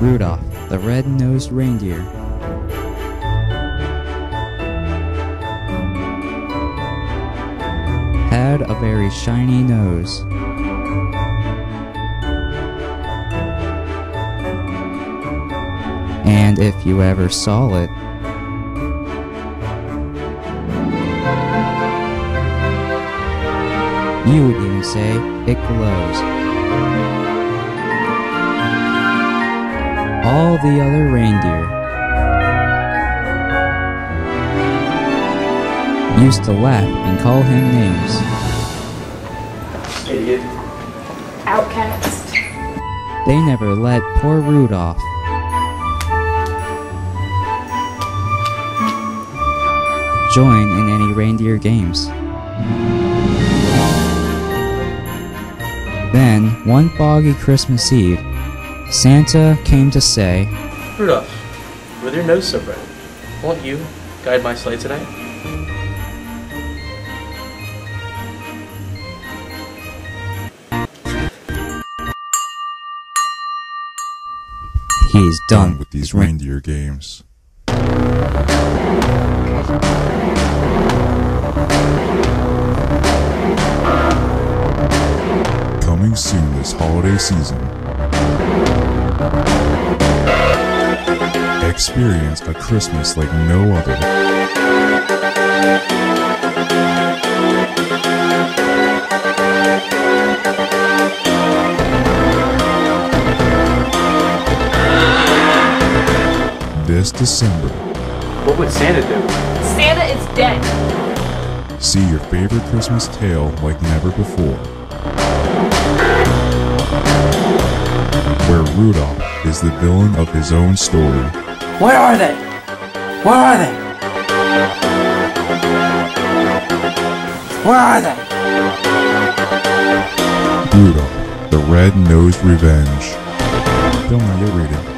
Rudolph, the red-nosed reindeer. Had a very shiny nose. And if you ever saw it, you would even say it glows. All the other reindeer used to laugh and call him names. Idiot. Outcast. They never let poor Rudolph join in any reindeer games. Then, one foggy Christmas Eve, Santa came to say, Rudolph, with your nose so bright, won't you guide my sleigh tonight? He is done with these reindeer games. Coming soon this holiday season. Experience a Christmas like no other. This December, What would Santa do? Santa is dead. see your favorite Christmas tale like never before. Where Rudolph is the villain of his own story. Where are they? Where are they? Where are they? Rudolph, the Red-Nosed Revenge. Film not yet rated.